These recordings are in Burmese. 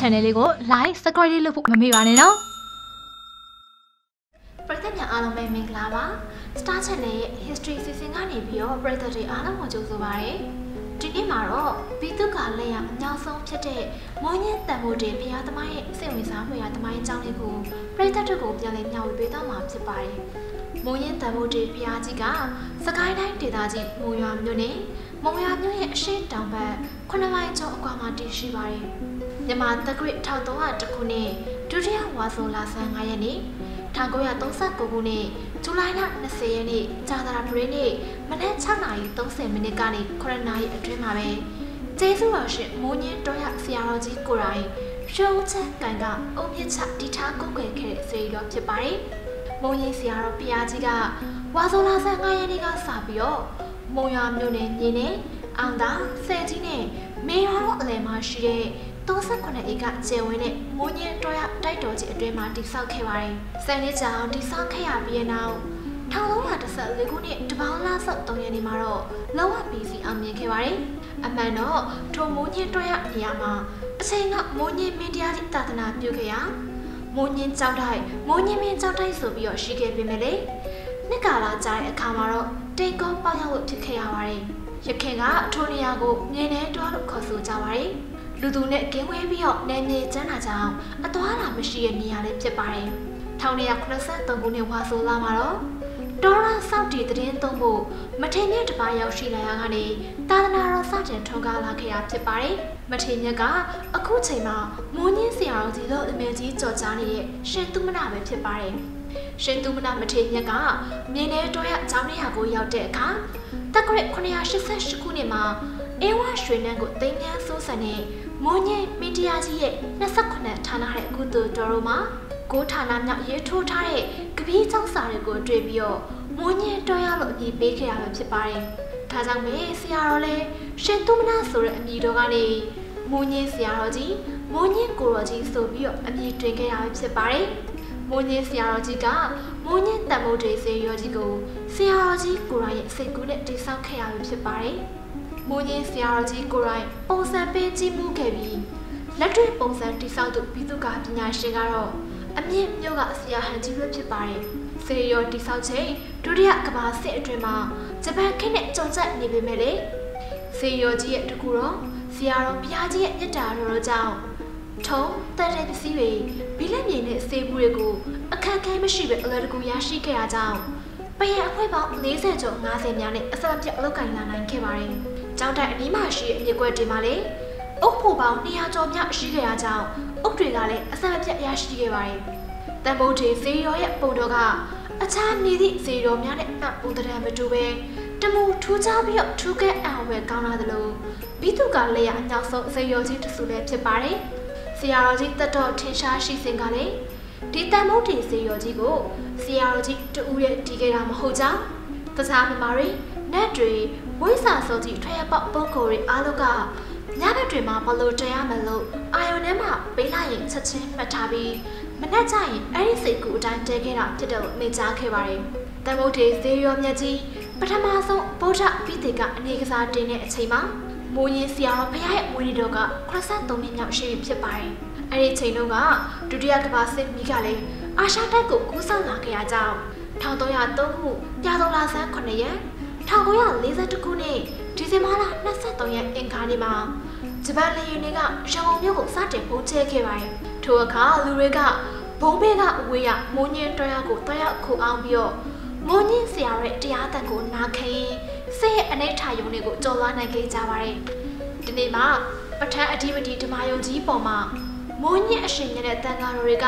channel လေးကို like subscribe လုပ်ဖို့မမေ့ပါနဲ့နော်ပရိသတ်များအားလုံးပဲမင်္ဂလာပါ Star Channel ရဲ့ History Season ကနေပြီးတော့ပရိသတ်တွေအားလုံးကိုကြိုဆိုပါရစေဒီနေ့မှာတော့ဘီတုကလက်ရအများဆုံးဖြစ်တဲ့မောင်ညင်းတန်ဖိုးတင်ဖျားသမားရဲ့စိတ်ဝင်စားမှုရသမိုင်းအကြောင်းလေးကိုပရိသတ်တို့ကိုပြန်လည်မျှဝေပေးသွားမှာဖြစ်ပါတယ်။မောင်ရင်တန်ဖိုးတင်ဖျားကြီးကစကိုင်းတိုင်းဒေသကြီးမုံရွာမြို့နယ်မုံရွာမြို့ရဲ့အရှိတောင်ဘက်9မိုင်ကျော်အကွာမှာတည်ရှိပါတယ်။ မြန်မာတက္ကရာ1300ခုနှစ်ဒုတိယဝါဆိုလာဆန်း9ရက်နေ့1939ခုနှစ်ဇူလိုင်လ20ရက်နေ့ကြာသပတေးနေ့မနက်6:30မိနစ်ကနေ9နာရီအတွင်းမှာပဲကျေးဇူးတော်ရှင်မိုးညင်းတော်ရဆရာတော်ကြီးကိုရိုင်းရှုံးချကန်ကအုံမြင့်ချတီထားကုတ်ွယ်ခဲ့တဲ့စေတော်ဖြစ်ပါတယ်။မိုးညင်းဆရာတော်ဘုရားကြီးကဝါဆိုလာဆန်း9ရက်နေ့ကစပြီးတော့မုံရွာမြို့နယ်မြင်းနဲ့အောင်သာဆယ်ကြီးနဲ့မေရွာတို့အလယ်မှာရှိတဲ့ 38ဧကကျယ်ဝန်းတဲ့မိုးညင်းတော်ရတိုက်တော်ကြီးအတွင်းမှာတည်ဆောက်ခဲ့ပါတယ်။ဆယ်နှစ်ကြာအောင်တည်ဆောက်ခဲ့ရပြီးတဲ့နောက်1314ခုနှစ်တပေါင်းလဆုတ်3ရက်နေ့မှာတော့လောကပီစီအောင်မြင်ခဲ့ပါတယ်။အမှန်တော့ထိုမိုးညင်းတော်ရနေရာမှာအချိန်ကမိုးညင်းမင်းတရားကြီးတာသနာပြုခဲ့ရမိုးညင်းကြောက်တိုက်မိုးညင်းမင်းကြောက်တိုက်ဆိုပြီးတော့ရှိခဲ့ပေမဲ့လေနှစ်ကာလကြာတဲ့အခါမှာတော့တိတ်ကောပေါက်ရောက်လို့ဖြစ်ခဲ့ရပါတယ်။ရခင်ကထိုနေရာကိုမြင်းနဲ့တွားလို့ခေါ်ဆိုကြပါတယ်။ လူသူနဲ့ကင်းဝဲပြီးတော့နယ်မြေကျန်းတာကြောင့်အသွားလာမရှိတဲ့နေရာလေးဖြစ်ပါတယ်။1983ခုနှစ်ဝါဆိုလာမှာတော့ဒေါ်လာစောက်တီသတင်းသုံးဖို့မထေမြတ်တပါးရောက်ရှိလာရကနေသာသနာတော်စတင်ထွန်းကားလာခဲ့တာဖြစ်ပါတယ်။မထေမြတ်ကအခုချိန်မှာမိုးညင်းဆရာတော်ကြီးတို့အမေကြီးကြော်ကြားနေတဲ့ရှင်သူမနာပဲဖြစ်ပါတယ်။ရှင်သူမနာမထေမြတ်ကမြေနေတော်ရအကြောင်းနေရာကိုရောက်တဲ့အခါတက္ကရာ988ခုနှစ်မှာ အေဝါရွှေနန်းကိုသိမ်းမြန်းစိုးစံတဲ့မိုးညင်းမီဒီယာကြီးရဲ့28ဌာနရဲ့အခုသူတော်တို့မှာကိုဌာနမြောက်ရေးထိုးထားတဲ့ကပီးကျောင်းစာတွေကိုတွေ့ပြီးတော့မိုးညင်းတော်ရလို့အမည်ပေးခဲ့ရမှာဖြစ်ပါတယ်။ဒါကြောင့်မေဆရာတော်လည်းရှင်သူမနာဆိုတဲ့အမည်တော်ကနေမိုးညင်းဆရာတော်ကြီးမိုးညင်းကိုတော်ကြီးဆိုပြီးတော့အမည်တွင်ခဲ့ရမှာဖြစ်ပါတယ်။မိုးညင်းဆရာတော်ကြီးကမိုးညင်းတန်မိုးတွေစေရောကြီးကိုဆရာတော်ကြီးကိုရိုင်းရဲ့စိတ်ကူးနဲ့တိဆောက်ခဲ့ရမှာဖြစ်ပါတယ်။ မိုးကြီးဆရာတော်ကြီးကိုရိုင်းပုံစံပေးကြည့်မှုခဲ့ပြီးလက်တွေ့ပုံစံတိဆောက်သူပြည်သူကပညာရှင်ကတော့အမြင့်မြို့ကဆရာဟန်ကြီးပဲဖြစ်ပါတယ်။စေရောတိဆောက်ချိန်ဒုတိယကမ္ဘာစစ်အတွင်းမှာဂျပန်ခေတ်နဲ့ကြုံကျနေပေမဲ့လေစေရောကြီးရဲ့တကူတော့ဆရာတော်ဘုရားကြီးရဲ့မြတ်တာတော်ကြောင့်ထုံတက်တဲ့ပစ္စည်းတွေဘီလက်မြေနဲ့စေဘူးတွေကိုအခက်အခဲမရှိပဲအလွယ်တကူရရှိခဲ့တာကြောင့်ပယံအဖွဲပေါင်း40ကျော်50များနဲ့အစအပြတ်အလုပ်ကိုင်လာနိုင်ခဲ့ပါတယ်။ ကျောင်းတိုင်အနီးမှာရှိတဲ့အမြင့်ကွက်တွေမှာလည်းအုပ်ဖို့ပေါင်း200ကျော်မြရှိခဲ့ရကြောင်းအုပ်တွေကလည်းအစအပြတ်ရရှိခဲ့ပါတယ်။တန်ဖိုးတွေဇေရောရဲ့ပုံတော်ကအခြားနေသည့်ဇေရောများနဲ့အပူတရံမတူပဲတမူထူးခြားပြီးတော့ထူးကဲအောင်ပဲကောင်းလာသလိုဘီသူကလည်းရအနောက်ဆုံးဇေရောကြီးတစုလည်းဖြစ်ပါတယ်။ဆရာတော်ကြီးတတ်တော်ထင်ရှားရှိစဉ်ကလည်းဒီတန်မိုးတင်ဇေရောကြီးကိုဆရာတော်ကြီးတူဦးရဲ့ဒီခဲ့တာမဟုတ်ကြောင်းတခြားမမာရီ နတ်တွေဝိစာစောကြီးထွေရပေါက်ပုတ်ကိုတွေအားလုံးကညဘက်တွေမှာဘလို့တရားမလို့အာယုန်ထဲမှာပေးလိုက်ရင်ချက်ချင်းမှတ်ထားပြီးမနှက်ကြရင်အဲ့ဒီစိတ်ကူအတိုင်းတဲခဲ့တာဖြစ်တယ်လို့မိကြားခဲ့ပါတယ်။တမုတ်တေဇေရောမြတ်ကြီးပထမဆုံးဗုဒ္ဓပိသေကအနေကစားတင်တဲ့အချိန်မှာမိုးရင်ဆရာတော်ဘုရားရဲ့မွေးနေ့တော်က83နှစ်မြောက်ရှိပြီဖြစ်ပါတယ်။အဲ့ဒီချိန်တုန်းကဒုတိယကမ္ဘာစစ်မီးကလည်းအာရှတိုက်ကိုကူးဆောင်လာခဲ့ရကြောင်း1303ခုပြာတော်လာဆန်း9ရက် 1942ခုနှစ်ဒီဇင်ဘာလ23ရက်အင်္ဂါနေ့မှာဂျပန်လေယာဉ်တွေကရန်ကုန်မြို့ကိုစတင်ပုံကျဲခဲ့ပါတယ်။ထိုအခါလူတွေကဘုံဘေးကအဝေးရမိုးညင်းတော်ရကိုတွားရောက်ခုအောင်ပြီးတော့မိုးညင်းဆရာရဲ့တရားတန်ကိုနာခံရင်စိတ်ရဲ့အနိဋ္ဌာယုံတွေကိုကြော်လွှားနိုင်ခဲ့ကြပါတယ်။ဒီနေ့မှာပဋ္ဌာန်းအဓိပတိဓမ္မယုံကြီးပေါ်မှာမိုးညင်းအရှင်ရဲ့တန်ဃာတော်တွေက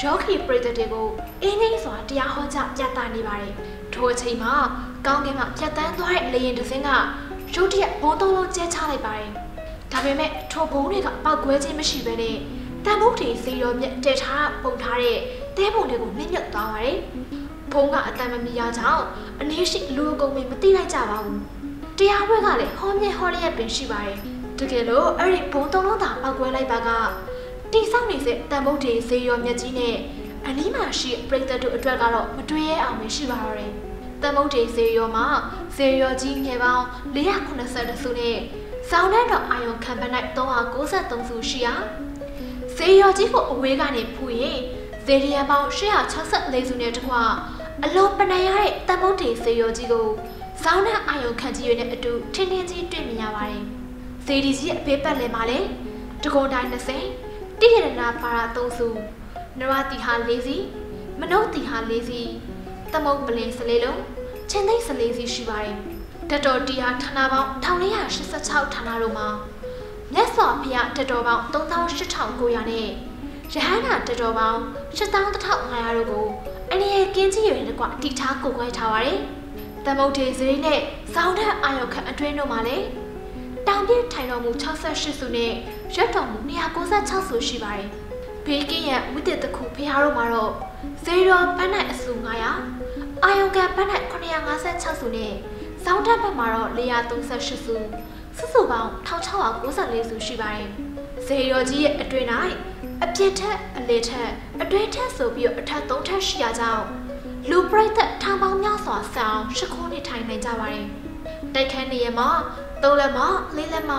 ယောဂီပရိသတ်တွေကိုအင်းကြီးစွာတရားဟောကြားပြသနေပါတယ်။ထိုအချိန်မှာကောင်းကင်မှာဖြတ်တန်းသွားတဲ့လေယာဉ်တစ်စင်းကရုတ်တရက်ဘုံသုံးလုံးကျဲချလိုက်ပါတယ်။ဒါပေမဲ့ထိုဘုံတွေကပောက်ကွဲခြင်းမရှိဘဲနဲ့တန်ဘုတ်တွေစီရောမြက်တက်ထားပုံထားတဲ့တဲပုံတွေကိုနှိမ့်ညွတ်သွားပါတယ်။ဘုံကအတန်မမီရကြောင်းအနည်းရှိလူအကုန်မသိလိုက်ကြပါဘူး။တရားပွဲကလည်းဟောမြဲဟောရက်ပင်ရှိပါတယ်။တကယ်လို့အဲ့ဒီဘုံသုံးလုံးသာပောက်ကွဲလိုက်ပါက တိဆောက်နေတဲ့တန်ဘုတ်တွေဈေးရောမြက်ကြီးနဲ့အနီးမှာရှိပရိသတ်တို့အတွက်ကတော့မတွေ့ရအောင်မရှိပါတော့တယ်။တန်ဘုတ်တွေဈေးရောမှာဈေးရောကြီးငယ်ပေါင်း480စုနဲ့စောင်းတဲ့တော်အာယုံခံပန်း၌393စုရှိရာဇေယော်ကြီးကိုအဝေးကနေဖူးရင်ဇေရီယံပေါင်း864စုနဲ့တကွအလုံးပနိုင်ရတဲ့တန်မုတ်တေဇေယော်ကြီးကိုဇောင်းနဲ့အာယုံခံကြီးရွေးနဲ့အတူထင်းထင်းကြီးတွေ့မြင်ရပါတယ်။ဇေဒီကြီးရဲ့အဖေးပတ်လည်မှာလည်းတကုံတိုင်း20 တိရဏပါရာ3စုနရတီဟာ4စီမနုဿတီဟာ4စီတမုတ်ပလင်14လုံးချင်းသိန်း14စီရှိပါတယ်။တတော်တီဟာဌာနပေါင်း1486ဌာနတို့မှာမြတ်စွာဘုရားတတော်ပေါင်း38,900နဲ့ရဟန္တာတတော်ပေါင်း81,500တို့ကိုအနေရကင်းကြီးရွယ်နဲ့ကွာတိထားကိုခွဲထားပါတယ်။တမုတ်ထေစရိနဲ့စောင်းထက်အာရုံခန့်အတွင်းတို့မှာလည်း တောင်ပြထိုင်တော်မူ68စုနဲ့ရက်တော်မူ196စုရှိပါတယ်။ဘေးကင်းရန်ဝိတ္တတခုဖះတို့မှာတော့ဇေရောပန်းနိုင်အစု900အာယုံကပန်းနိုင်956စုနဲ့စောင်းထက်ဘက်မှာတော့438စုစုစုပေါင်း1694စုရှိပါတယ်။ဇေရောကြီးရဲ့အတွင်း၌အပြစ်ထက်အလေထက်အတွင်းထက်ဆိုပြီးအထက်သုံးထက်ရှိရကြောင်းလူပရိသတ်ထောင်ပေါင်းများစွာဆောင်ရှစ်ခိုးနေထိုင်နိုင်ကြပါတယ်။တိုက်ခန်းနေရမှာ ၃လက်မ၄လက်မ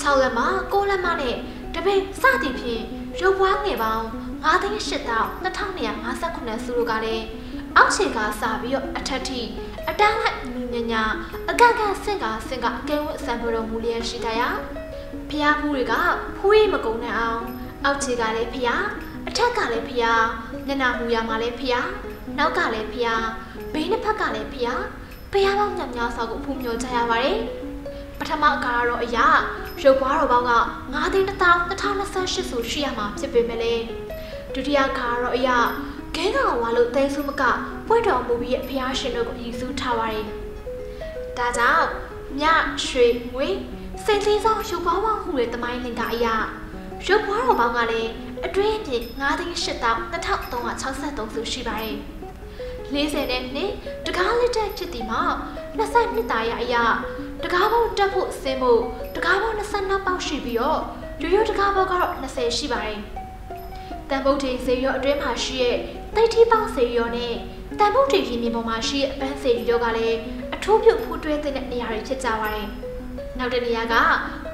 ၆လက်မ၉လက်မနဲ့တပည့်စသည်ဖြင့်ရုပ်ပွားငယ်ပေါင်း9သိန်း8တောင်2259စုတို့ကလည်းအောက်ခြေကစပြီးတော့အထက်ထိအတန်းလိုက်မြညာညာအကန့်ကဆင့်ကဆင့်ကကဲဝတ်ဆံပတော်မူလျက်ရှိကြရဖျားဖူးတွေကဖူးရီမကုံနဲ့အောင် အောက်ခြေကလည်းဖျားအထက်ကလည်းဖျားမျက်နှာမူရမှာလည်းဖျားနောက်ကလည်းဖျားဘေးနှစ်ဖက်ကလည်းဖျားဖျားပေါင်းညများစွာကိုဖူးမြော်ကြရပါတယ်ပ ထမအကားတော့အရာရုပ်ပွားတော်ပေါင်းက9သိန်း1028ဆိုရှိရမှာဖြစ်ပေမဲ့လေဒုတိယကားတော့အရာခဲကောင်ဝါလို့တဲဆုမကပွင့်တော်မူပြီးရဲ့ဖျားရှင်တို့ကိုရည်စူးထားပါတယ်ဒါကြောင့်မြရွှေငွေစိတ်သေးဆောင်ရုပ်ပွားပေါင်းဟူတဲ့တမိုင်းလင်ကအရာရုပ်ပွားတော်ပေါင်းကလည်းအတွင်းအပြင်9သိန်း8363ဆိုရှိပါတယ်40နဲ့နှစ်တကားလက်တက်ဖြစ်ဒီမှာ22တာရအရာ တကားပေါင်းတက်ဖို့ဆင်းဖို့တကားပေါင်း22ပေါက်ရှိပြီးတော့ရိုးရိုးတကားပေါက်ကတော့20ရှိပါတယ်တန်ဗုဒ္ဓေဇေရောအတွင်းမှာရှိတဲ့တိတ်ထီပေါက်ဇေရောနဲ့တန်ဗုဒ္ဓေကြီးမြေပေါ်မှာရှိတဲ့အပန်းဇေရောကလည်းအထူးပြုဖူးတွဲတဲ့နေရာတွေဖြစ်ကြပါတယ်နောက်တဲ့နေရာက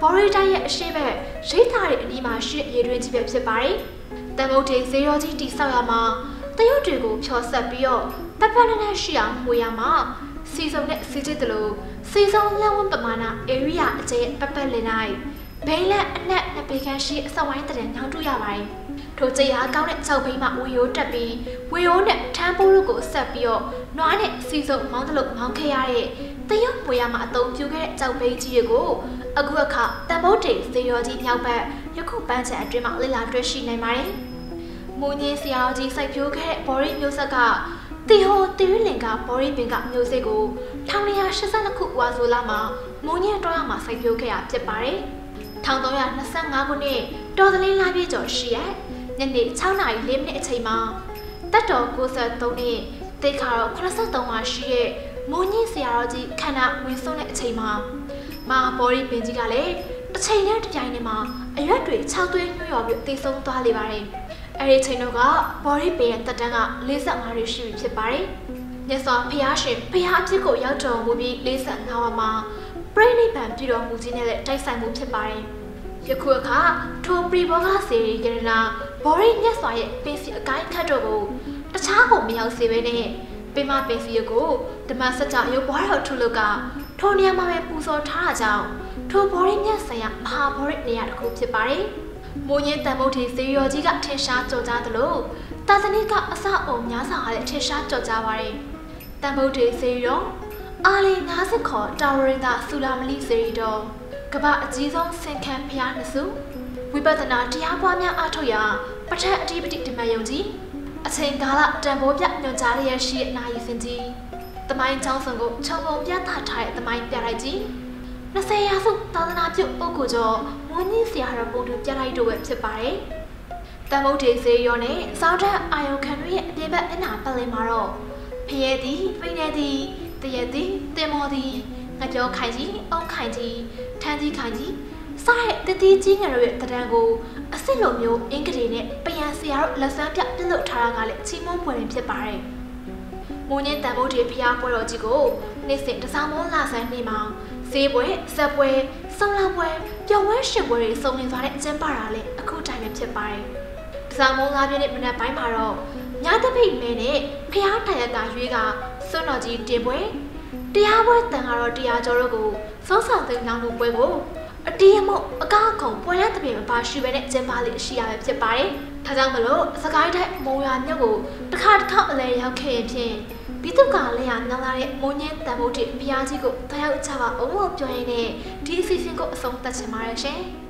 ဘော်ရီတိုင်းရဲ့အရှိဘက်ရိတ်သားရဲ့အနီးမှာရှိတဲ့ရေတွင်းကြီးပဲဖြစ်ပါတယ်တန်ဗုဒ္ဓေဇေရောကြီးတိဆောက်ရမှာတရုတ်တွေကိုဖြောဆက်ပြီးတော့ပပနနရှိအောင်မှုရမှာ စီစုံနဲ့စီချစ်တယ်လို့စီစုံလက်ဝန်းပမာဏ area အကျဲပပလင်နိုင်ဘိန်းလက်အနက်နှစ်ပေခန့်ရှိအစဝိုင်းတဲ့ညောင်းတူရပါတယ်ထိုကြရာကောင်းတဲ့ကြောက်ဘိန်းမှာဝေရိုးတက်ပြီးဝေရိုးနဲ့ထမ်းပိုးတို့ကိုဆက်ပြီးတော့နွားနဲ့စီစုံမောင်းတလို့မောင်းခဲ့ရတဲ့တရုတ်မွေရမှာအသုံးပြုခဲ့တဲ့ကြောက်ဘိန်းကြီးတွေကိုအခုအခါတန်ဖိုးတေဇေယောကြီးမြောက်ဘက်ယခုပန်းချံအတွင်းမှာလေ့လာတွေ့ရှိနိုင်ပါတယ်မူညင်းဆရာကြီးစိုက်ပျိုးခဲ့တဲ့ဘော်ရီမျိုးဆက်က တီဟိုတီရီလင်ကဘော်ရီပင်ကမျိုးစစ်ကို1982ခုဝါဆိုလာမှာမူညင်းတော့ရမှာစိုက်ပျိုးခဲ့ရဖြစ်ပါတယ်1325ခုနှစ်တော်သလင်းလာပြည့်ကျော်ရှိရညနေ6နာရီ4မိနစ်အချိန်မှာတက်တော်63နှစ်တိတ်ခါတော့83မှာရှိတဲ့မိုးညင်းဆရာတော်ကြီးခန္ဓာဝင်ဆုံးတဲ့အချိန်မှာမာဘော်ရီပင်ကြီးကလည်းတစ်ချိန်နဲ့တစ်ပြိုင်တည်းမှာအရွက်တွေ6သွေးညှို့ရော်ပြီးတည်ဆုံးသွားလေပါတယ် အဲ့ဒီချိန်တော့ကဘော်ရီပင်ရဲ့တက်တန်းက45ရွရှိပြီဖြစ်ပါတယ်မြတ်စွာဘုရားရှင်ဘုရားအဖြစ်ကိုရောက်တော်မူပြီး45ဝါမှာပြိဋိဘံပြည်တော်မူခြင်းနဲ့လည်းတိုက်ဆိုင်မှုဖြစ်ပါတယ်ယခုအခါထိုပရိဘောဂစေရီကရဏဘော်ရီမြတ်စွာရဲ့ပင်စီအကိုင်းခတ်တို့ကိုတခြားကိုမရောက်စေဘဲနဲ့ပင်မပင်စီကိုဓမ္မစကြာရုပ်ဘွားတော်ထုလို့ကထိုနေရာမှာပဲပူဇော်ထားတာကြောင့်ထိုဘော်ရီမြတ်ဆိုင်ရာမဟာဘော်ရီနေရာတစ်ခုဖြစ်ပါတယ်။ မိုးညင်းတန်မုတ်ထေစေရောကြီးကထင်ရှားကြော်ကြားသလိုတာသနိကအစအုံများစွာကလည်းထင်ရှားကြော်ကြားပါတယ်။တန်မုတ်ထေစေရောအာလီ90ခေါ်တာဝရိတာဆူလာမလီစေရီတော်ကမ္ဘာအကြီးဆုံးစင်ခံဖျားနှစုဝိပဿနာတရားပွားများအားထုတ်ရာပဋ္ဌာအဓိပတိဓမ္မယုံကြီးအချိန်ကာလတန်ဖိုးပြညွှန်ကြားရရှိတဲ့နာယီစင်ကြီးတမိုင်းချောင်းစုံကိုခြုံငုံပြသထားတဲ့တမိုင်းပြလိုက်ကြီး 20ရာစုသာသနာပြုပုဂ္ဂိုလ်ကျော်မွန်းကြီးဆရာတော်ပုံတူပြလိုက်တို့ပဲဖြစ်ပါတယ်တန်မုတ်တေစေရောနဲ့စောင်းထက်အာယုခံတို့ရဲ့အပြင်ဘက်အနာပတ်လင်းမှာတော့ဖရဲသည်ပိနေသည်တရက်သည်တင်မော်သည်ငကြောခိုင်ကြီးအုံခိုင်ကြီးထန်းကြီးခိုင်ကြီးစားတဲ့တတိကြီးငယ်တို့ရဲ့တံတန်းကိုအစ်စ်လိုမျိုးအင်္ဂလိပ်နဲ့ပယံဆရာတို့လက်စမ်းပြပြုလုပ်ထားတာကလည်းချီးမွမ်းဖွယ်ဖြစ်ပါတယ်။မိုးညင်းတန်ဖိုးတွေဖျားပွဲတော်ကြီးကိုနေ့စဉ်တစားမုံလာဆန်းနေမှာ ဈေးပွဲ၊ဇက်ပွဲ၊စုံလာပွဲ၊ပျော်ပွဲရှင်ပွဲတွေစုံလင်သွားတဲ့အကျဉ်းပါတာလည်းအခုတိုင်ပဲဖြစ်ပါတယ်။ကစားမုံလာပြည့်တဲ့မနက်ပိုင်းမှာတော့ညသပိတ်မဲနဲ့ဖျားတိုင်ရတာရွေးကစွန့်တော်ကြီးတင်ပွဲတရားပွဲတန်ကတော့တရားကျော်တို့ကိုစောဆောင်သိမ်းလောင်းလို့ပွဲကိုအတီးအမို့အကားခုံပွဲလက်တပင်မပါရှိပဲနဲ့အကျဉ်းပါလေးရှိရပဲဖြစ်ပါတယ်။ဒါကြောင့်မလို့စကိုင်းတိုင်းမုံရွာမြို့ကိုတစ်ခါတစ်ခါအလဲရောက်ခဲ့ရင်ဖြင့် ပြီးသူကလည်းရညောင်းလာတဲ့မုံညင်းတန်ဖို့တိအပြားကြီးကိုတယောက်ချပါအောင်လို့ပြောရင်းနဲ့ဒီအစီအစဉ်ကိုအဆုံးသတ်ချင်ပါတယ်ရှင်။